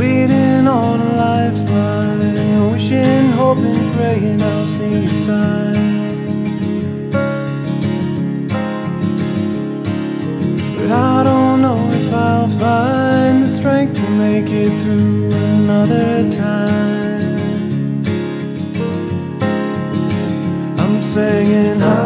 waiting on a lifeline, wishing, hoping, praying I'll see a sign. But I don't know if I'll find the strength to make it through another time. I'm singing.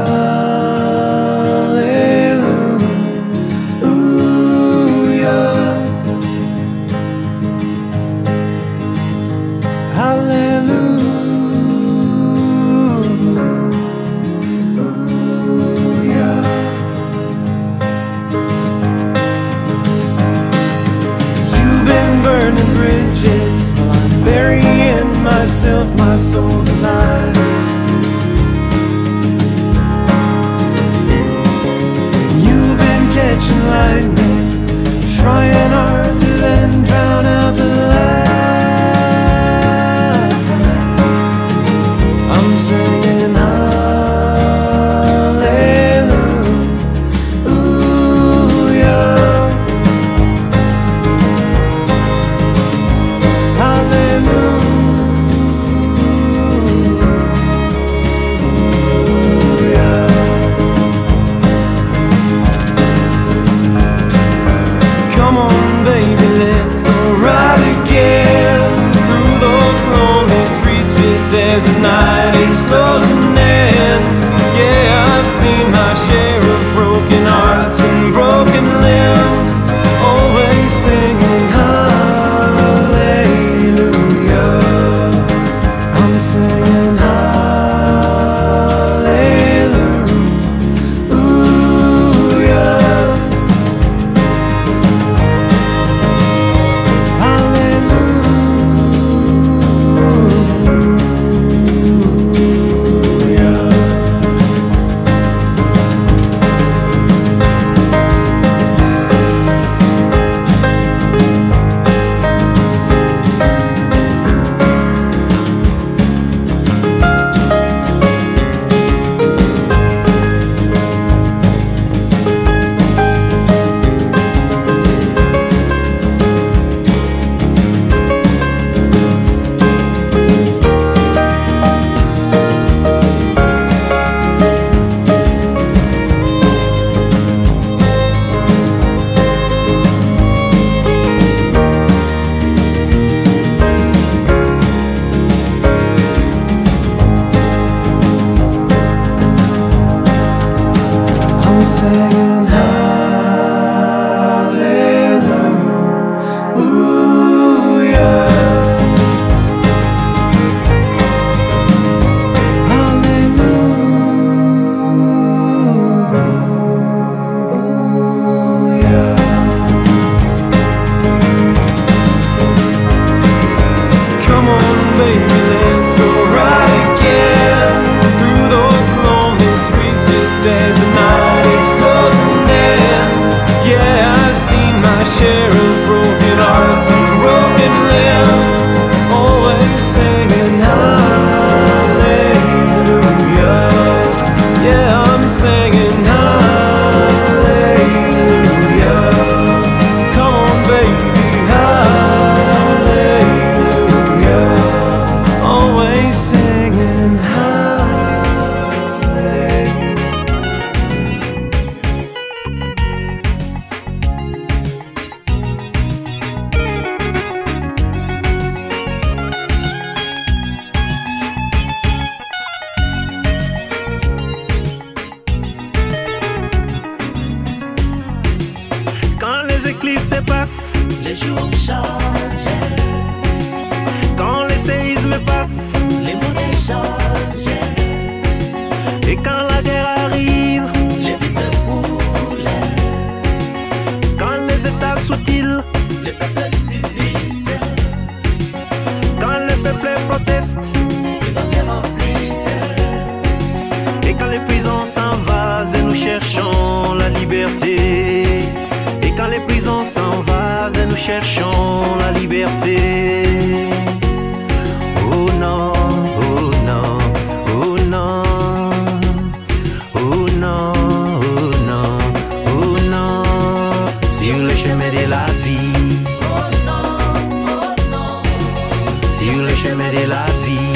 chemin de la vie.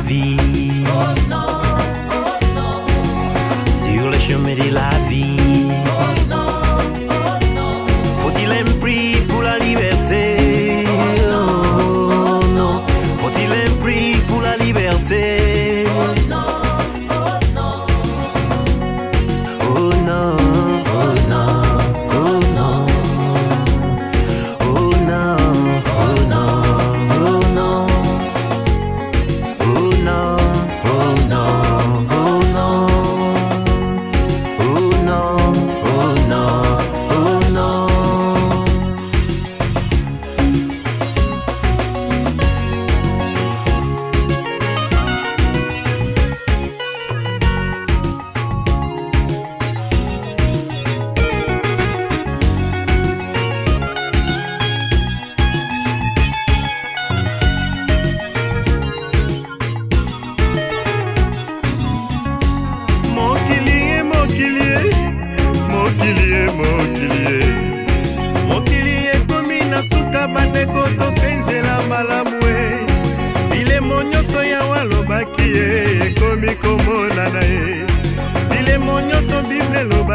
vie. Oh, no.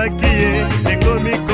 maquillée et comique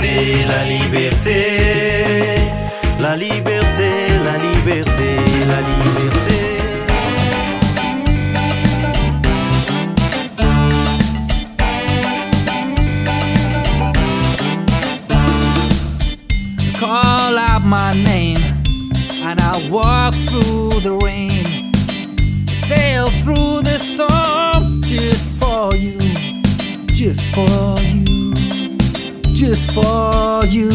liberté, la liberté, la liberté, la liberté, la liberté. Call out my name, and I walk through the rain, sail through the storm just for you, just for you just for you.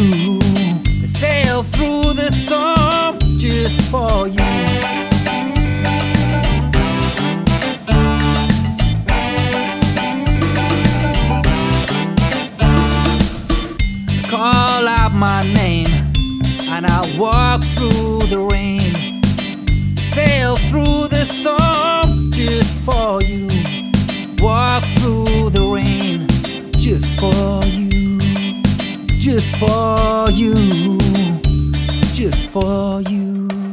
Sail through the storm just for you. Call out my name and I walk through the rain. Sail through the storm just for you. Walk through the rain just for you just for you, just for you.